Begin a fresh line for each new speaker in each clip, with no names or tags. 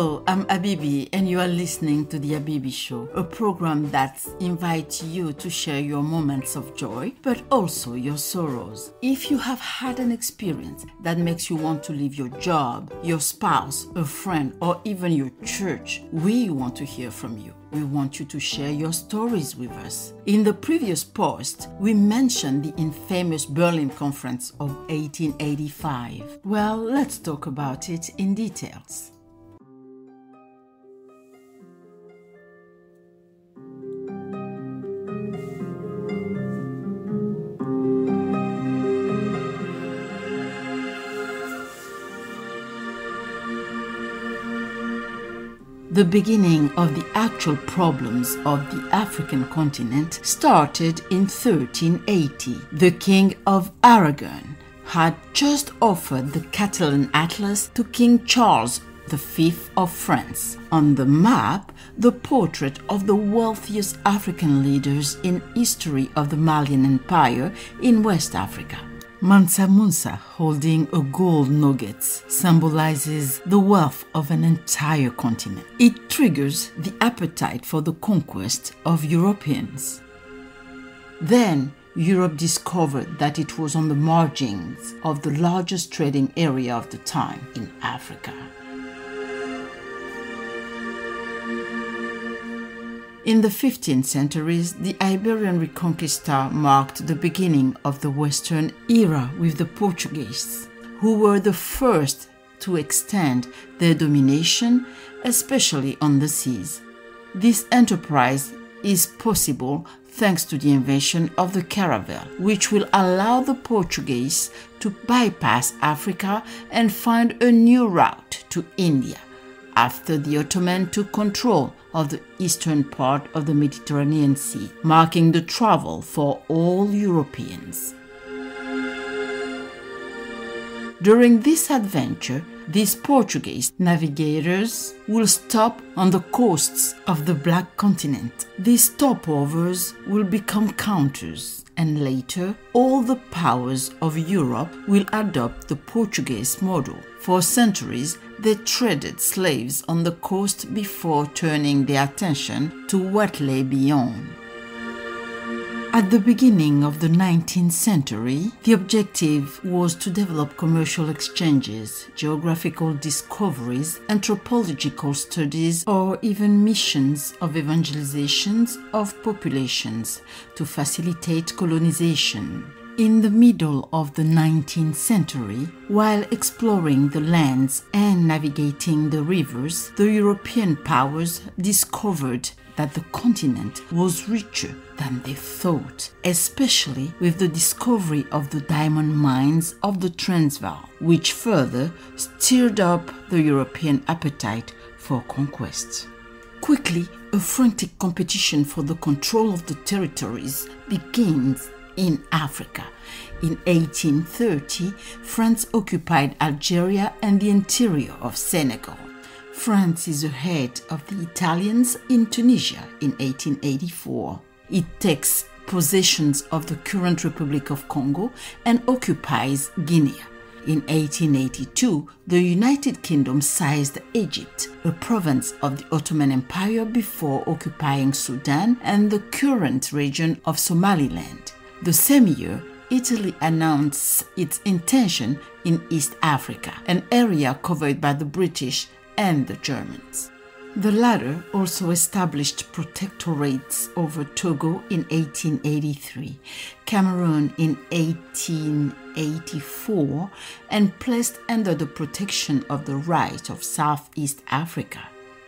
Hello, I'm Abibi, and you are listening to The Abibi Show, a program that invites you to share your moments of joy, but also your sorrows. If you have had an experience that makes you want to leave your job, your spouse, a friend, or even your church, we want to hear from you. We want you to share your stories with us. In the previous post, we mentioned the infamous Berlin Conference of 1885. Well, let's talk about it in details. The beginning of the actual problems of the African continent started in 1380. The King of Aragon had just offered the Catalan Atlas to King Charles V of France. On the map, the portrait of the wealthiest African leaders in history of the Malian Empire in West Africa. Mansa Musa holding a gold nugget symbolizes the wealth of an entire continent. It triggers the appetite for the conquest of Europeans. Then, Europe discovered that it was on the margins of the largest trading area of the time in Africa. In the 15th centuries, the Iberian Reconquista marked the beginning of the Western era with the Portuguese, who were the first to extend their domination, especially on the seas. This enterprise is possible thanks to the invention of the caravel, which will allow the Portuguese to bypass Africa and find a new route to India after the Ottoman took control of the eastern part of the Mediterranean Sea, marking the travel for all Europeans. During this adventure, these Portuguese navigators will stop on the coasts of the Black Continent. These stopovers will become counters, and later, all the powers of Europe will adopt the Portuguese model. For centuries, they traded slaves on the coast before turning their attention to what lay beyond. At the beginning of the 19th century, the objective was to develop commercial exchanges, geographical discoveries, anthropological studies, or even missions of evangelizations of populations to facilitate colonization. In the middle of the 19th century, while exploring the lands and navigating the rivers, the European powers discovered that the continent was richer than they thought, especially with the discovery of the diamond mines of the Transvaal, which further stirred up the European appetite for conquest. Quickly, a frantic competition for the control of the territories begins in Africa. In 1830, France occupied Algeria and the interior of Senegal. France is ahead of the Italians in Tunisia in 1884. It takes possessions of the current Republic of Congo and occupies Guinea. In 1882, the United Kingdom seized Egypt, a province of the Ottoman Empire before occupying Sudan and the current region of Somaliland. The same year, Italy announced its intention in East Africa, an area covered by the British and the Germans. The latter also established protectorates over Togo in 1883, Cameroon in 1884, and placed under the protection of the right of Southeast Africa.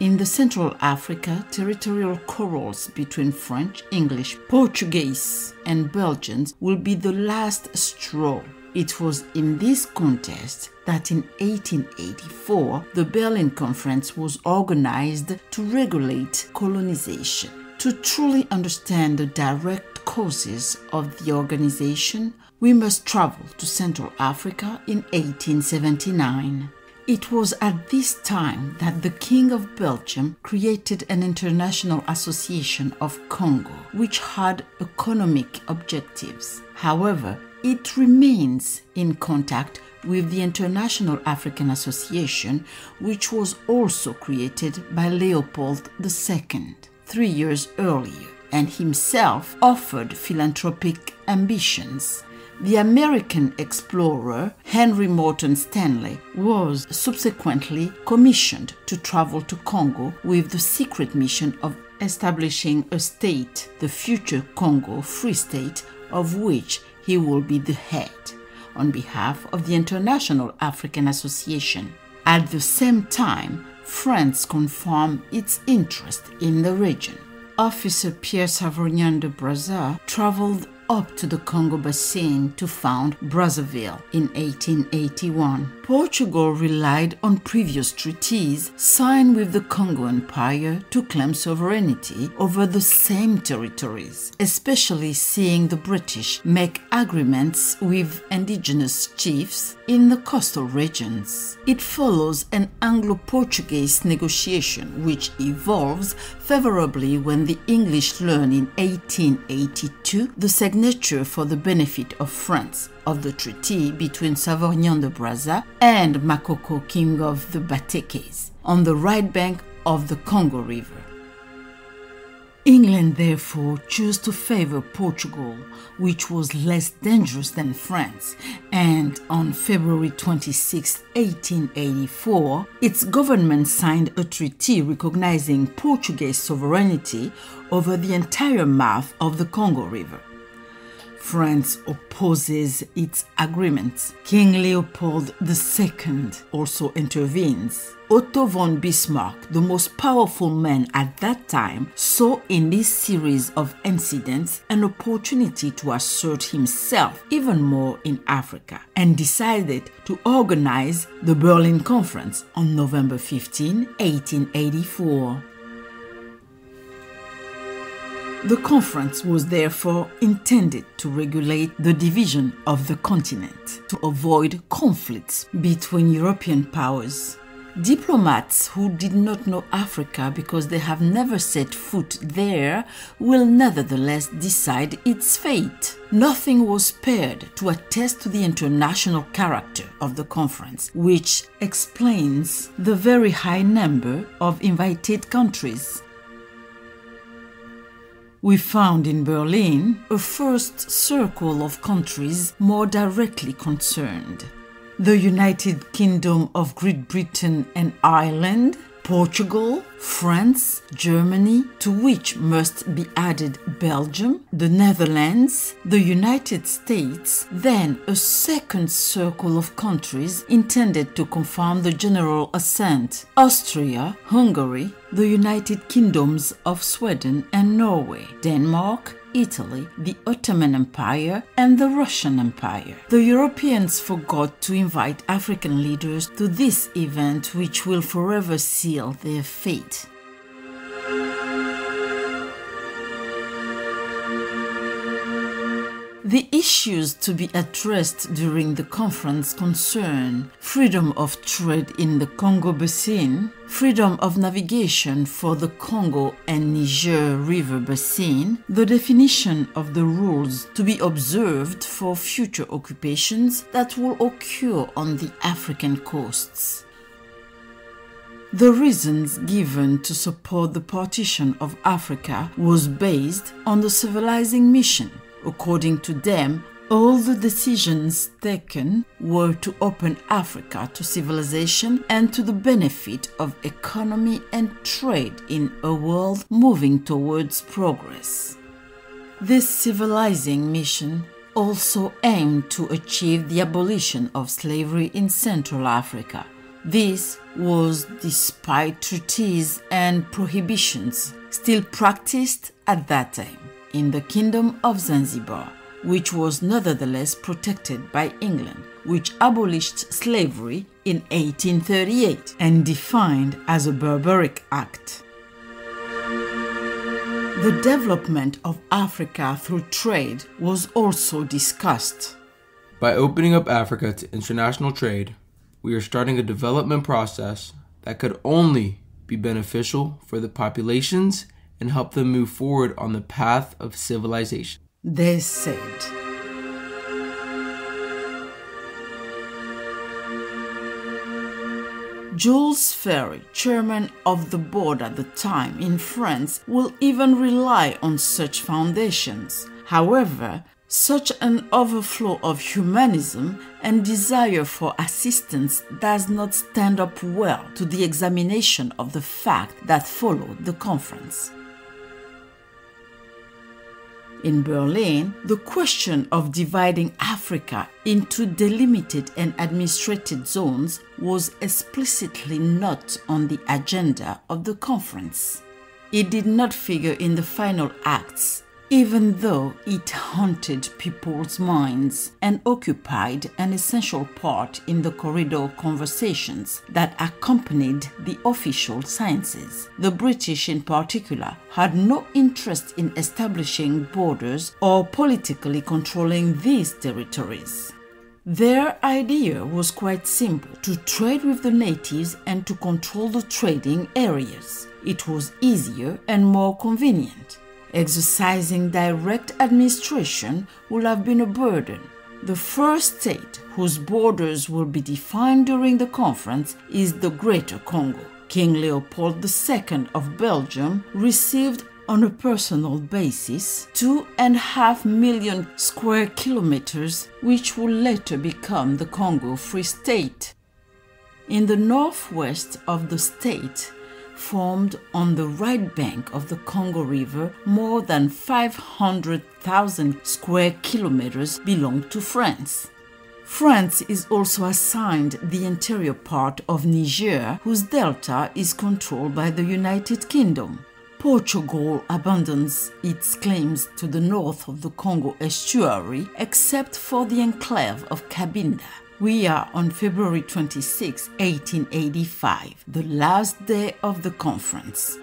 In the Central Africa, territorial quarrels between French, English, Portuguese, and Belgians will be the last straw it was in this contest that in 1884 the Berlin Conference was organized to regulate colonization. To truly understand the direct causes of the organization, we must travel to Central Africa in 1879. It was at this time that the King of Belgium created an international association of Congo, which had economic objectives. However, it remains in contact with the International African Association, which was also created by Leopold II three years earlier, and himself offered philanthropic ambitions. The American explorer Henry Morton Stanley was subsequently commissioned to travel to Congo with the secret mission of establishing a state, the future Congo Free State, of which he will be the head on behalf of the International African Association. At the same time, France confirmed its interest in the region. Officer Pierre Savorgnan de Brazza traveled up to the Congo Basin to found Brazzaville in 1881. Portugal relied on previous treaties signed with the Congo Empire to claim sovereignty over the same territories, especially seeing the British make agreements with indigenous chiefs in the coastal regions. It follows an Anglo Portuguese negotiation which evolves favorably when the English learn in 1882 the signature for the benefit of France of the treaty between Savorgnan de Brazza and Makoko, king of the Batekes, on the right bank of the Congo River. England therefore chose to favor Portugal, which was less dangerous than France, and on February 26, 1884, its government signed a treaty recognizing Portuguese sovereignty over the entire mouth of the Congo River. France opposes its agreements. King Leopold II also intervenes. Otto von Bismarck, the most powerful man at that time, saw in this series of incidents an opportunity to assert himself even more in Africa and decided to organize the Berlin Conference on November 15, 1884. The conference was therefore intended to regulate the division of the continent to avoid conflicts between European powers. Diplomats who did not know Africa because they have never set foot there will nevertheless decide its fate. Nothing was spared to attest to the international character of the conference, which explains the very high number of invited countries we found in Berlin a first circle of countries more directly concerned. The United Kingdom of Great Britain and Ireland, Portugal, France, Germany, to which must be added Belgium, the Netherlands, the United States, then a second circle of countries intended to confirm the general assent. Austria, Hungary, the United Kingdoms of Sweden and Norway, Denmark, Italy, the Ottoman Empire, and the Russian Empire. The Europeans forgot to invite African leaders to this event, which will forever seal their fate. The issues to be addressed during the conference concern freedom of trade in the Congo Basin, freedom of navigation for the Congo and Niger River Basin, the definition of the rules to be observed for future occupations that will occur on the African coasts. The reasons given to support the partition of Africa was based on the civilizing mission According to them, all the decisions taken were to open Africa to civilization and to the benefit of economy and trade in a world moving towards progress. This civilizing mission also aimed to achieve the abolition of slavery in Central Africa. This was despite treaties and prohibitions still practiced at that time in the Kingdom of Zanzibar, which was nevertheless protected by England, which abolished slavery in 1838 and defined as a barbaric act. The development of Africa through trade was also discussed.
By opening up Africa to international trade, we are starting a development process that could only be beneficial for the populations and help them move forward on the path of civilization.
They said. Jules Ferry, chairman of the board at the time in France, will even rely on such foundations. However, such an overflow of humanism and desire for assistance does not stand up well to the examination of the fact that followed the conference. In Berlin, the question of dividing Africa into delimited and administrated zones was explicitly not on the agenda of the conference. It did not figure in the final acts even though it haunted people's minds and occupied an essential part in the corridor conversations that accompanied the official sciences. The British, in particular, had no interest in establishing borders or politically controlling these territories. Their idea was quite simple to trade with the natives and to control the trading areas. It was easier and more convenient. Exercising direct administration will have been a burden. The first state whose borders will be defined during the conference is the Greater Congo. King Leopold II of Belgium received on a personal basis two and a half million square kilometers, which will later become the Congo Free State. In the northwest of the state, formed on the right bank of the Congo River, more than 500,000 square kilometers belong to France. France is also assigned the interior part of Niger, whose delta is controlled by the United Kingdom. Portugal abandons its claims to the north of the Congo estuary except for the enclave of Cabinda. We are on February 26, 1885, the last day of the conference.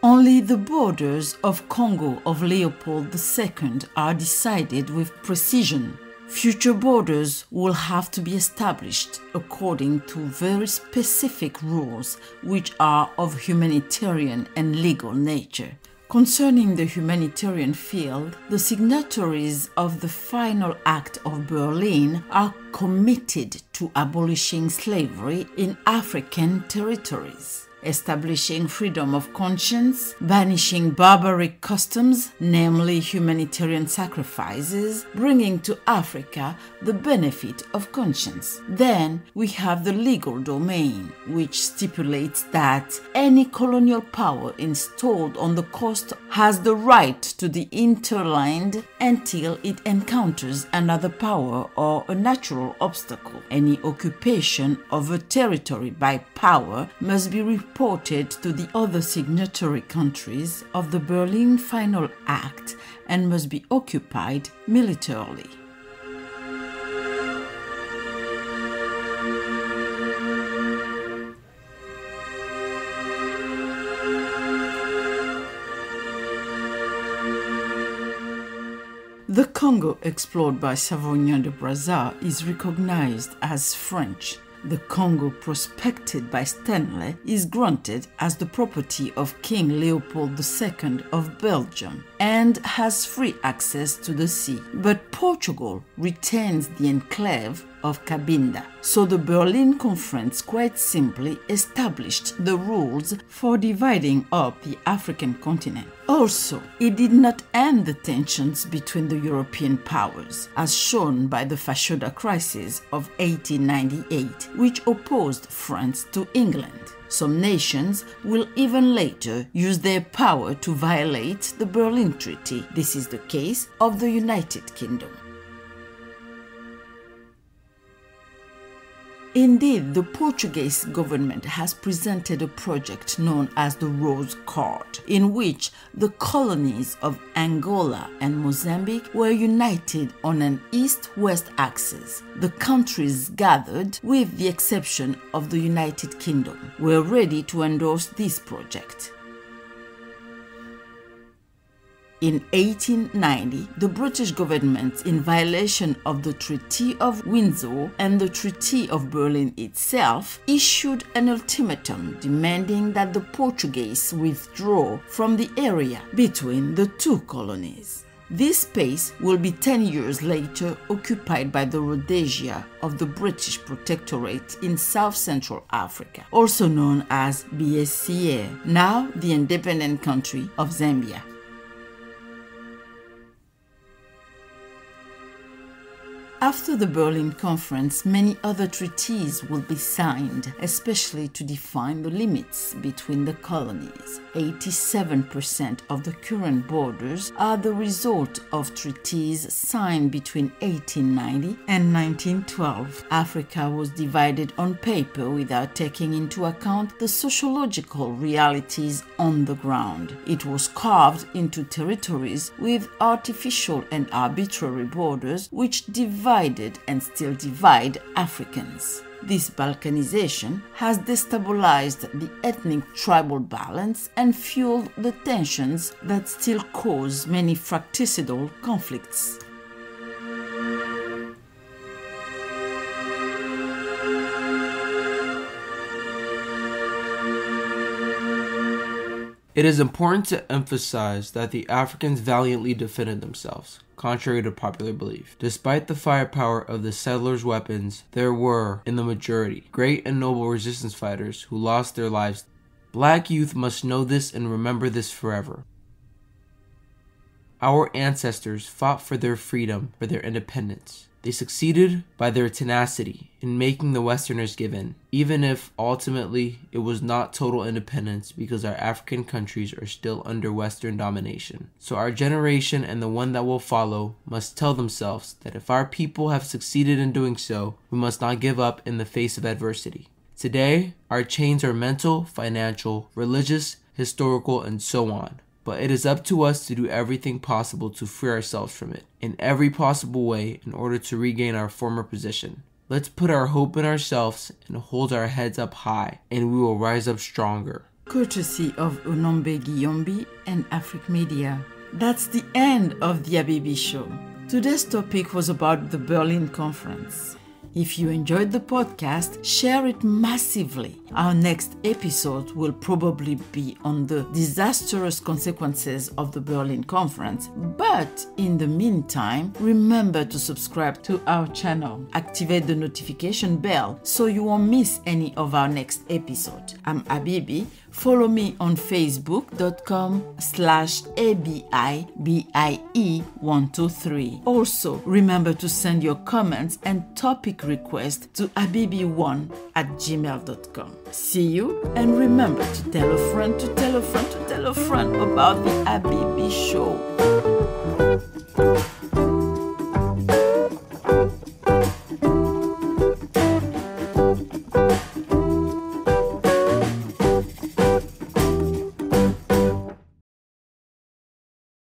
Only the borders of Congo of Leopold II are decided with precision. Future borders will have to be established according to very specific rules which are of humanitarian and legal nature. Concerning the humanitarian field, the signatories of the final act of Berlin are committed to abolishing slavery in African territories establishing freedom of conscience, banishing barbaric customs, namely humanitarian sacrifices, bringing to Africa the benefit of conscience. Then we have the legal domain, which stipulates that any colonial power installed on the coast has the right to the interland until it encounters another power or a natural obstacle. Any occupation of a territory by power must be reported to the other signatory countries of the Berlin Final Act and must be occupied militarily. The Congo explored by Savorgnan de Brazza is recognized as French. The Congo prospected by Stanley is granted as the property of King Leopold II of Belgium and has free access to the sea. But Portugal retains the enclave of Cabinda. So the Berlin Conference quite simply established the rules for dividing up the African continent. Also, it did not end the tensions between the European powers, as shown by the Fashoda crisis of 1898, which opposed France to England. Some nations will even later use their power to violate the Berlin Treaty. This is the case of the United Kingdom. Indeed, the Portuguese government has presented a project known as the Rose Card, in which the colonies of Angola and Mozambique were united on an east west axis. The countries gathered, with the exception of the United Kingdom, were ready to endorse this project. In 1890, the British government, in violation of the Treaty of Windsor and the Treaty of Berlin itself, issued an ultimatum demanding that the Portuguese withdraw from the area between the two colonies. This space will be 10 years later occupied by the Rhodesia of the British Protectorate in South Central Africa, also known as BSCA, now the independent country of Zambia. After the Berlin Conference, many other treaties will be signed, especially to define the limits between the colonies. 87% of the current borders are the result of treaties signed between 1890 and 1912. Africa was divided on paper without taking into account the sociological realities on the ground. It was carved into territories with artificial and arbitrary borders which divided divided and still divide Africans. This balkanization has destabilized the ethnic tribal balance and fueled the tensions that still cause many fratricidal conflicts.
It is important to emphasize that the Africans valiantly defended themselves, contrary to popular belief. Despite the firepower of the settlers' weapons, there were, in the majority, great and noble resistance fighters who lost their lives. Black youth must know this and remember this forever. Our ancestors fought for their freedom, for their independence. They succeeded by their tenacity in making the Westerners give in, even if ultimately it was not total independence because our African countries are still under Western domination. So, our generation and the one that will follow must tell themselves that if our people have succeeded in doing so, we must not give up in the face of adversity. Today, our chains are mental, financial, religious, historical, and so on. But it is up to us to do everything possible to free ourselves from it in every possible way in order to regain our former position. Let's put our hope in ourselves and hold our heads up high, and we will rise up stronger.
Courtesy of Onombe Guilombi and Afrique Media. That's the end of the Abibi Show. Today's topic was about the Berlin Conference. If you enjoyed the podcast, share it massively. Our next episode will probably be on the disastrous consequences of the Berlin Conference. But in the meantime, remember to subscribe to our channel, activate the notification bell so you won't miss any of our next episode. I'm Abibi Follow me on facebook.com slash ABIBIE123. Also, remember to send your comments and topic requests to abibi1 at gmail.com. See you and remember to tell a friend to tell a friend to tell a friend about the Abibi Show.